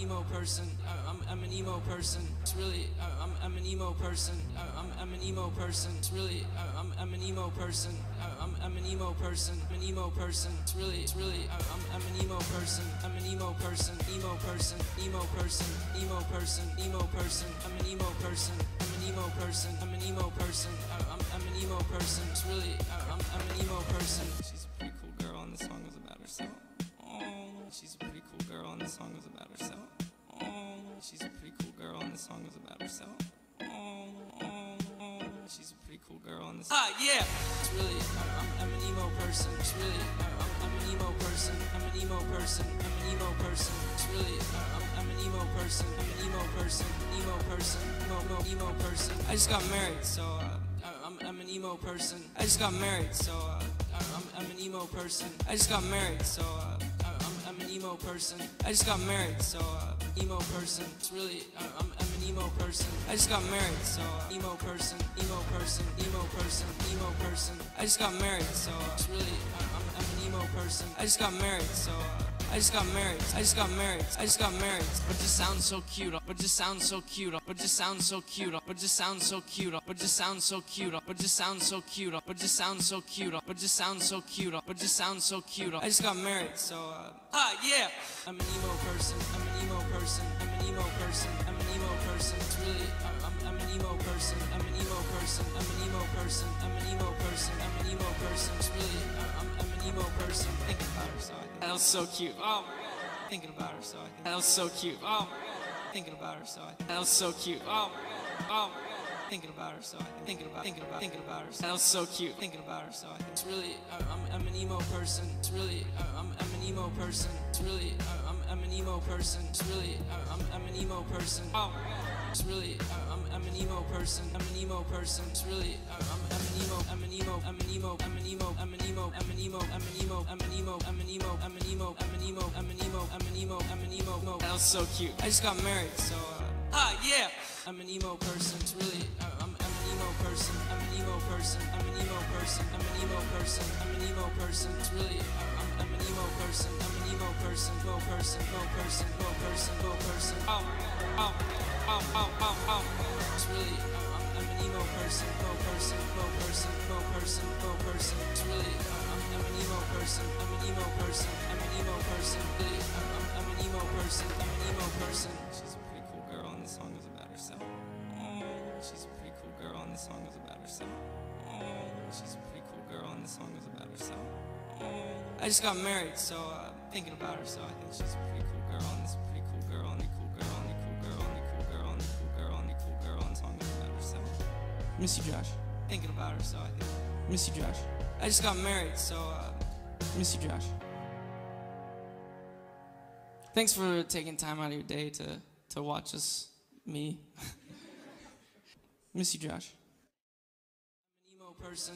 emo person. Uh, I'm, I'm an emo person. It's really, uh, I'm, I'm an emo person. Uh, I'm, I'm an emo person. It's really, uh, I'm, I'm an emo person. Uh, I'm, I'm an emo person. I'm an emo person. It's really, it's really, uh, I'm, I'm an emo person. I'm an emo person. Emo person. Emo person. Emo person. Emo person. I'm an emo person. I'm an emo person. I'm an emo person. Uh, I'm, I'm an emo person. It's really, uh, I'm, I'm an emo person. She's a pretty cool girl, and the song was about herself. Oh, she's a girl, and the song was about herself. Oh, she's a pretty cool girl, and the song was about herself. Oh, oh, oh, she's a pretty cool girl, and the ah yeah. It's really, I'm, I'm an emo person. It's really, I'm, an emo person. I'm an emo person. I'm an emo person. It's really, I'm, an emo person. I'm an emo person. Emo person. Emo, emo, emo person. I just got married, so. Uh, I'm, I'm an emo person. I just got married, so uh, I'm, I'm an emo person. I just got married, so uh, emo person. I just got married, so uh, emo person. It's really, uh, I'm, I'm an emo person. I just got married, so uh, emo person, emo person, emo person, emo person. I just got married, so uh, it's really, uh, I'm, I'm an emo person. I just got married, so. Uh, I just got married. I just got married. I just got married. But just sounds so cute. But just sounds so cute. But just sounds so cute. But just sounds so cute. But just sounds so cute. But just sounds so cute. But just sounds so cute. But just sounds so cute. But just sounds so cute. I just got married. So uh, ah yeah. I'm an emo person. I'm an emo person. I'm an emo person. I'm an emo person. It's really uh, I'm, I'm an emo person. I'm an emo person. That was so cute. Oh my god. Thinking about her, so I think that was so cute. Oh my god. Thinking about her, so I think that was so cute. Oh my god. Oh my god. Thinking about her, so I think thinking about thinking about thinking about her. So that was so cute. Thinking about her, so I think it's really uh, I'm, I'm an emo person. It's really uh, I'm, I'm an emo person. It's really uh, I'm, I'm an emo person. It's really uh, I'm, I'm an emo person. Oh my god. It's really, uh, I'm, I'm an emo person. I'm an emo person. It's really, uh, I'm, I'm an emo. I'm an emo. I'm an emo. I'm an emo. I'm an emo. I'm an emo. I'm an emo. I'm an emo. I'm an emo. I'm an emo. I'm an emo. I'm an emo. I'm an emo. I'm an emo. Mo. That was so cute. I just got married, so uh, ah yeah. I'm an emo person. It's really, uh, I'm, I'm an emo person. I'm an emo person. I'm an emo person. I'm an emo person. I'm an emo person. It's really, uh, I'm, I'm an emo person. I'm an emo person. Mo person. Mo person. Mo person. Mo person. Oh, oh, oh, oh, oh, oh. It's really, uh, I'm, I'm an emo person. Mo person. Mo person. Person. I'm emo person. She's a pretty cool girl, and the song is about herself. Oh, she's a pretty cool girl, and the song is about herself. Oh, she's a pretty cool girl, and the song is about herself. Oh, I just got married, so uh, thinking about her, so I think she's a pretty cool girl, and this pretty cool girl, and the cool girl, and the cool girl, and the cool girl, and the cool girl, and the cool girl, and the song is about herself. Miss you, Josh. Thinking about her, so I think. Miss you, Josh. I just got married, so uh, miss you, Josh. Thanks for taking time out of your day to to watch us, me. miss you, Josh. I'm an emo person.